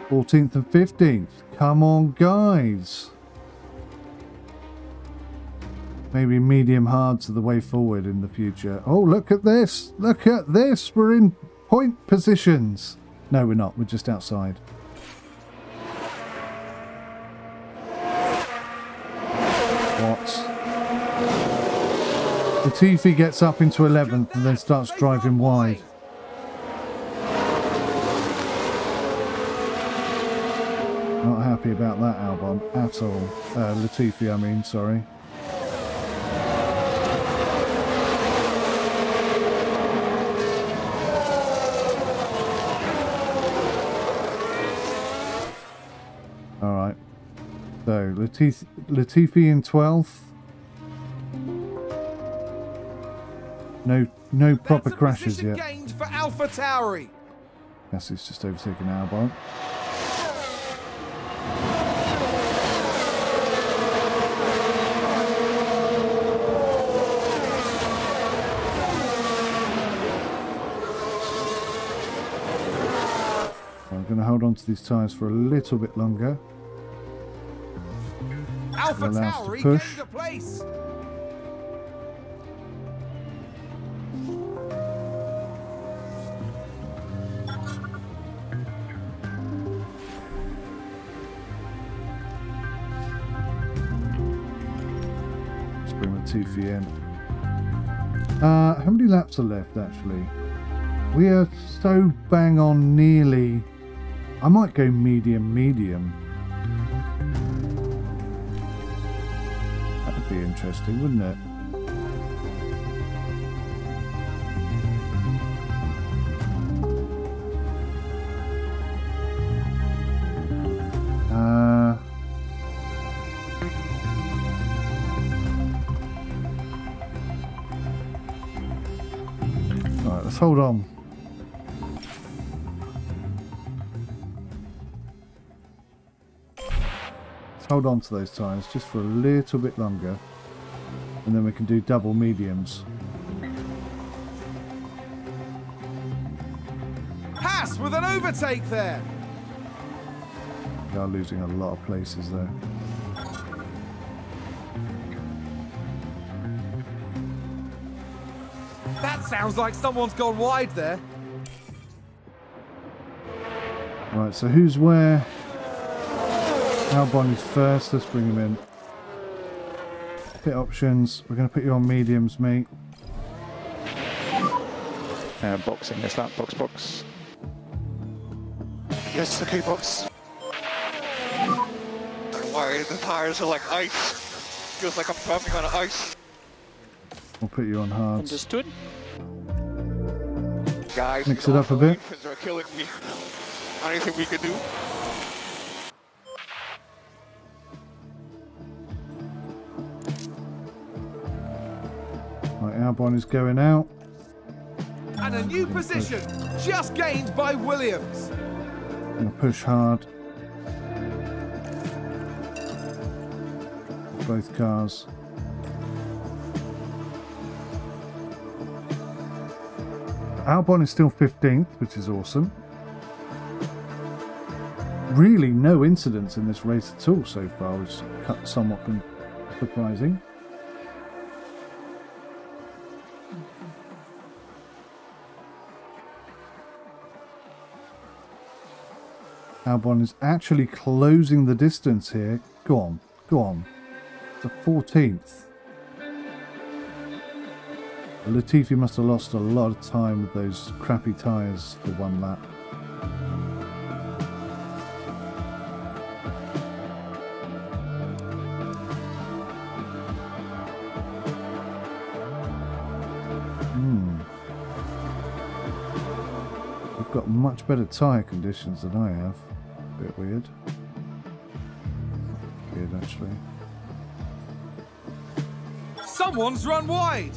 14th and 15th. Come on, guys. Maybe medium hard to the way forward in the future. Oh, look at this. Look at this. We're in point positions. No, we're not. We're just outside. What? Latifi gets up into 11th and then starts driving wide. Not happy about that Albon at all. Uh, Latifi, I mean, sorry. All right. So Latif- Latifi in 12th. No, no proper crashes yet. gained for Alpha Tauri. Gasly's just overtaken Albon. I'm going to hold on to these tyres for a little bit longer. Alpha Allows to Tauri push. gained a place. Let's bring Latifi in. Uh, how many laps are left actually? We are so bang on nearly. I might go medium, medium. Interesting, wouldn't it? Uh, Right, let's hold on. Hold on to those tyres just for a little bit longer and then we can do double mediums. Pass with an overtake there. We are losing a lot of places there. That sounds like someone's gone wide there. Right, so who's where? Albon is first. Let's bring him in. Pit options. We're going to put you on mediums, mate. Uh, boxing, is that box box? Yes, the key box. Why the tires are like ice? Feels like I'm pumping on ice. We'll put you on hard. Understood. Guys, Mix it up a bit. infants are killing me. Anything we can do? Albon is going out. And a new position just gained by Williams. Gonna push hard. Both cars. Albon is still 15th, which is awesome. Really no incidents in this race at all so far, which is somewhat surprising. Albon is actually closing the distance here. Go on, go on. The 14th. Latifi must have lost a lot of time with those crappy tyres for one lap. Hmm. Much better tyre conditions than I have. Bit weird. Weird actually. Someone's run wide.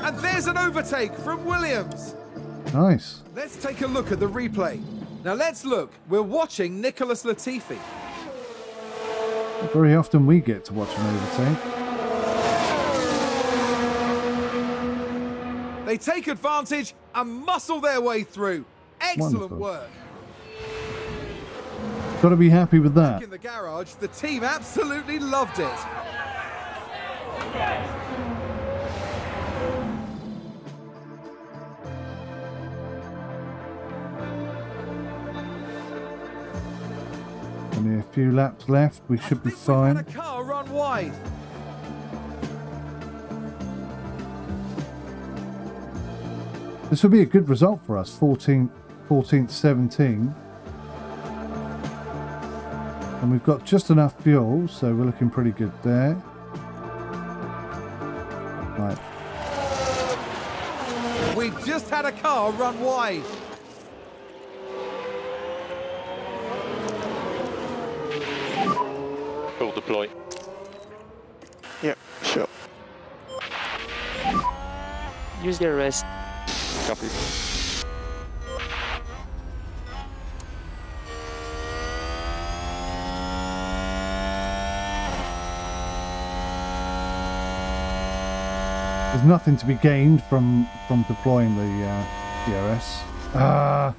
And there's an overtake from Williams. Nice. Let's take a look at the replay. Now let's look. We're watching Nicholas Latifi. Very often we get to watch an overtake. They take advantage and muscle their way through. Excellent Wonderful. work. Got to be happy with that. In the garage, the team absolutely loved it. Only a few laps left. We should be Think we've had fine. This will be a good result for us. 14th, 14th, 17. And we've got just enough fuel, so we're looking pretty good there. Right. We've just had a car run wide. Full deploy. Yeah, sure. Use the rest. Copy. There's nothing to be gained from from deploying the uh, DRS. Ah,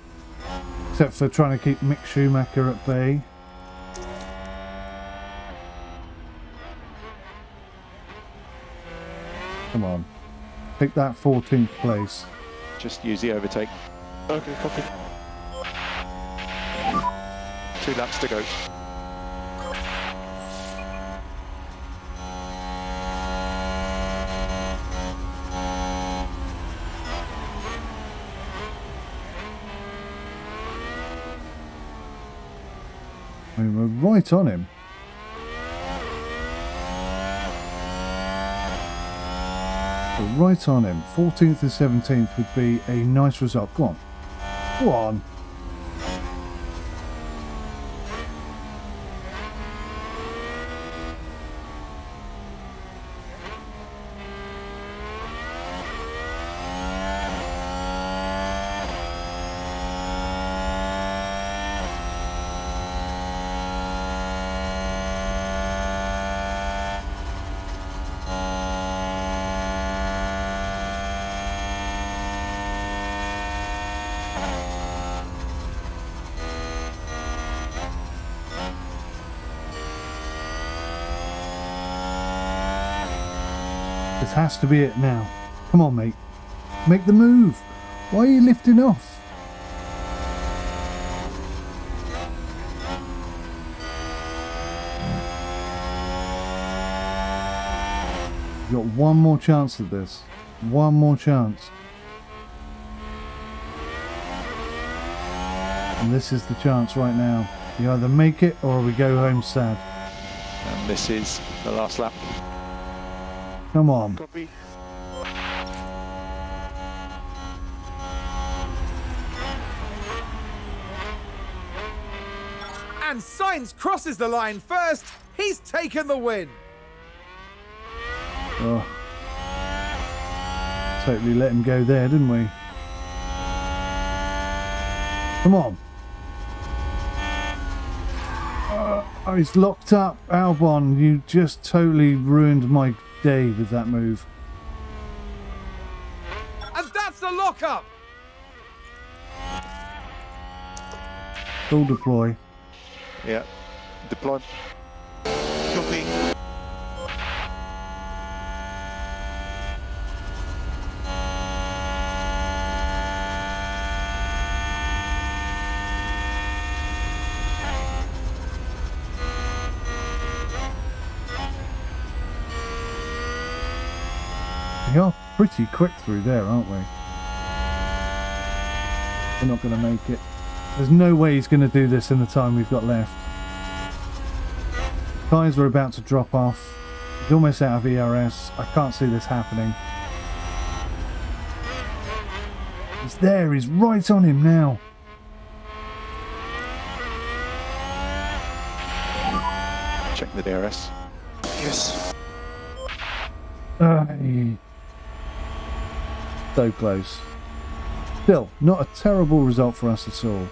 except for trying to keep Mick Schumacher at bay. Come on, pick that 14th place. Just use the overtake. Okay, copy. Two laps to go. I mean, we're right on him. Right on him. 14th and 17th would be a nice result. Go on. Go on. Has to be it now. Come on, mate. Make the move. Why are you lifting off? Got one more chance at this. One more chance. And this is the chance right now. You either make it or we go home sad. And this is the last lap. Come on. Copy. And Sainz crosses the line first. He's taken the win. Oh. Totally let him go there, didn't we? Come on. Uh, oh, he's locked up. Albon, you just totally ruined my day with that move. And that's the lockup. Full deploy. Yeah. Deploy. Copy. We are pretty quick through there, aren't we? We're not going to make it. There's no way he's going to do this in the time we've got left. Tyres are about to drop off. He's almost out of ERS. I can't see this happening. He's there. He's right on him now. Check the DRS. Yes. Aye. So close. Still, not a terrible result for us at all.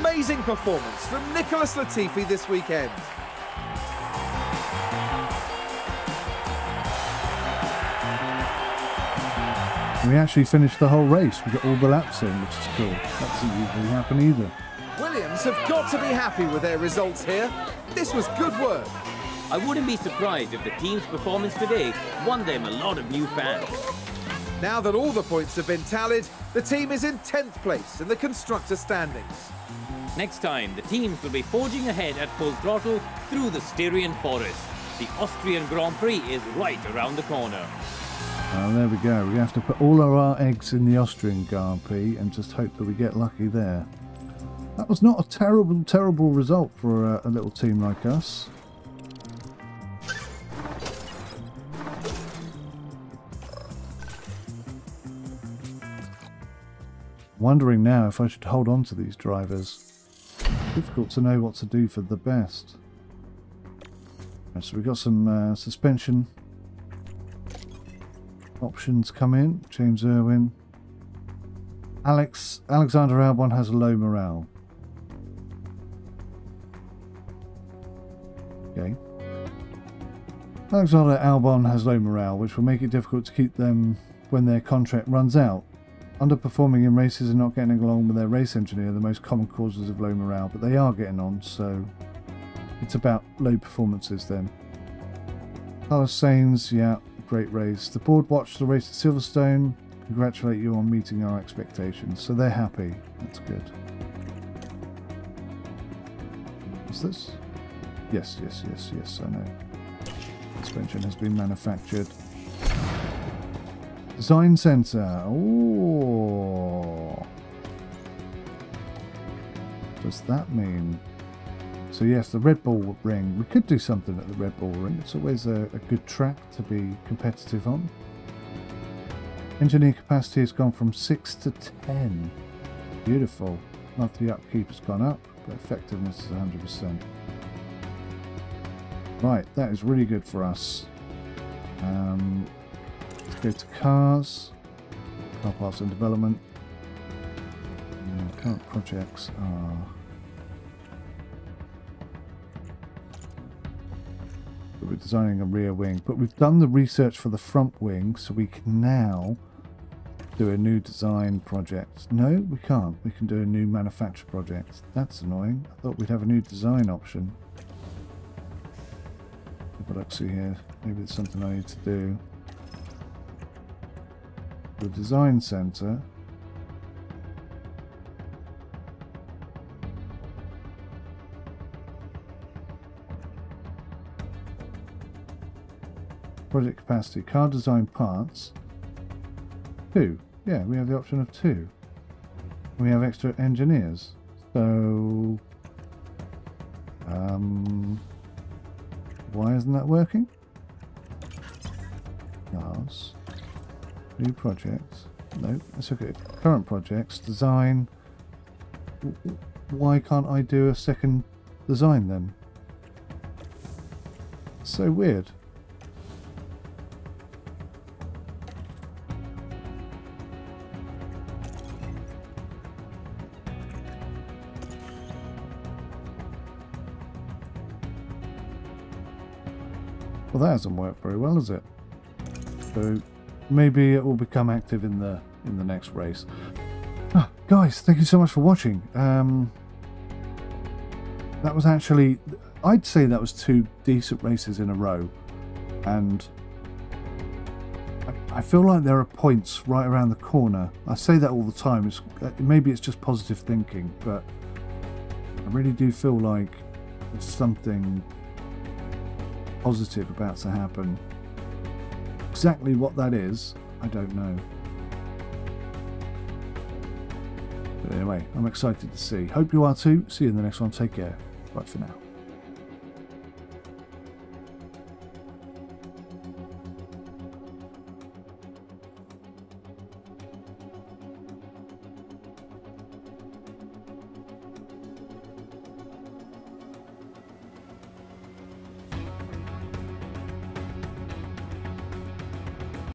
Amazing performance from Nicholas Latifi this weekend. We actually finished the whole race. We got all the laps in, which is cool. That doesn't usually happen either. Williams have got to be happy with their results here. This was good work. I wouldn't be surprised if the team's performance today won them a lot of new fans. Now that all the points have been tallied, the team is in 10th place in the constructor standings. Next time, the teams will be forging ahead at full throttle through the Styrian forest. The Austrian Grand Prix is right around the corner. Well, there we go. We have to put all of our eggs in the Austrian Grand Prix and just hope that we get lucky there. That was not a terrible, terrible result for a, a little team like us. Wondering now if I should hold on to these drivers. Difficult to know what to do for the best. So we've got some uh, suspension options come in. James Irwin. Alex Alexander Albon has low morale. Okay. Alexander Albon has low morale, which will make it difficult to keep them when their contract runs out. Underperforming in races and not getting along with their race engineer are the most common causes of low morale, but they are getting on, so it's about low performances then. Carlos Sainz, yeah, great race. The board watched the race at Silverstone. Congratulate you on meeting our expectations. So they're happy. That's good. Is this? Yes, yes, yes, yes, I know. Suspension has been manufactured. Design Centre. Oh. Does that mean? So yes, the Red Bull Ring. We could do something at the Red Bull Ring. It's always a, a good track to be competitive on. Engineer capacity has gone from 6 to 10. Beautiful. Monthly upkeep has gone up, but effectiveness is 100%. Right, that is really good for us. Um, let's go to cars. Car parts and development. Current projects are... We're designing a rear wing, but we've done the research for the front wing, so we can now do a new design project. No, we can't. We can do a new manufacture project. That's annoying. I thought we'd have a new design option. But let's see here. Maybe it's something I need to do. The design center. Project capacity, car design parts. Two. Yeah, we have the option of two. We have extra engineers. So, um, why isn't that working? Cars. New projects. No, let's look at current projects. Design. Why can't I do a second design then? So weird. Well, that hasn't worked very well, has it? So maybe it will become active in the in the next race. Ah, guys, thank you so much for watching. Um, that was actually, I'd say that was two decent races in a row, and I, I feel like there are points right around the corner. I say that all the time. It's, uh, maybe it's just positive thinking, but I really do feel like there's something positive about to happen. Exactly what that is, I don't know. But anyway, I'm excited to see. Hope you are too. See you in the next one. Take care. Bye for now.